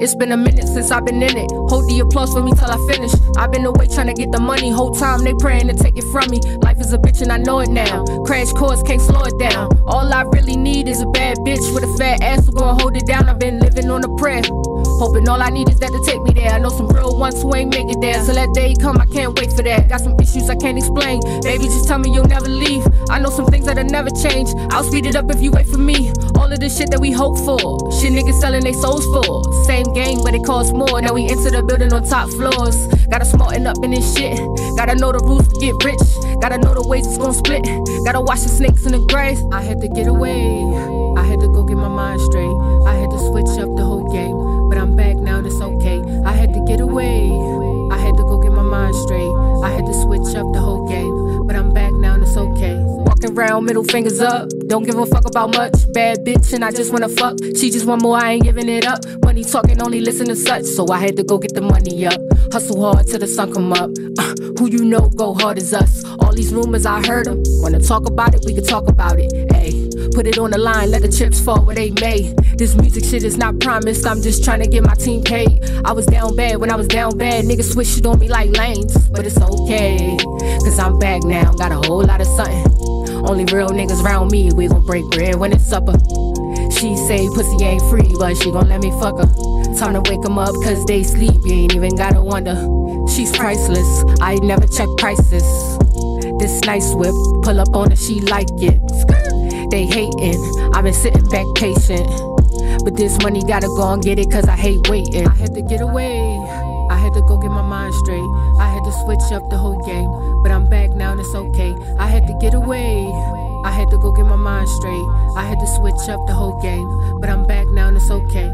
It's been a minute since I've been in it. Hold the applause for me till I finish. I've been away trying to get the money. Whole time they praying to take it from me. Life is a bitch and I know it now. Crash course can't slow it down. All I really need is a bad bitch with a fat ass who gon' hold it down. I've been living on a prayer. Hoping all I need is that to take me there. I know some real ones who ain't make it there. So that day come, I can't wait for that. Got some issues I can't explain. Baby, just tell me you'll never leave. I know some things that'll never change. I'll speed it up if you wait for me. All of the shit that we hope for. Shit niggas selling they souls for. Same game, but it costs more. Now we enter the building on top floors. Gotta smarten up in this shit. Gotta know the rules to get rich. Gotta know the ways it's gonna split. Gotta watch the snakes in the grass. I had to get away. I had to around, middle fingers up. Don't give a fuck about much. Bad bitch, and I just wanna fuck. She just want more, I ain't giving it up. Money talking, only listen to such. So I had to go get the money up. Hustle hard till the sun come up. Uh, who you know go hard as us. All these rumors, I heard them. Wanna talk about it, we can talk about it. Ayy, put it on the line, let the chips fall where they may. This music shit is not promised, I'm just trying to get my team paid. I was down bad when I was down bad. Niggas switched it on me like lanes, but it's okay. Cause I'm back now, got a whole lot of something. Only real niggas round me, we gon' break bread when it's supper. She say pussy ain't free, but she gon' let me fuck her. Time to wake 'em up, cause they sleep, you ain't even gotta wonder. She's priceless, I never check prices. This nice whip, pull up on her, she like it. They hating, I've been sitting back patient. But this money gotta go and get it, cause I hate waiting. I had to get away, I had to go get my mind straight. I had to switch up the whole game, but I'm back now and it's okay. I had to get away, I had to go get my mind straight. I had to switch up the whole game, but I'm back now and it's okay.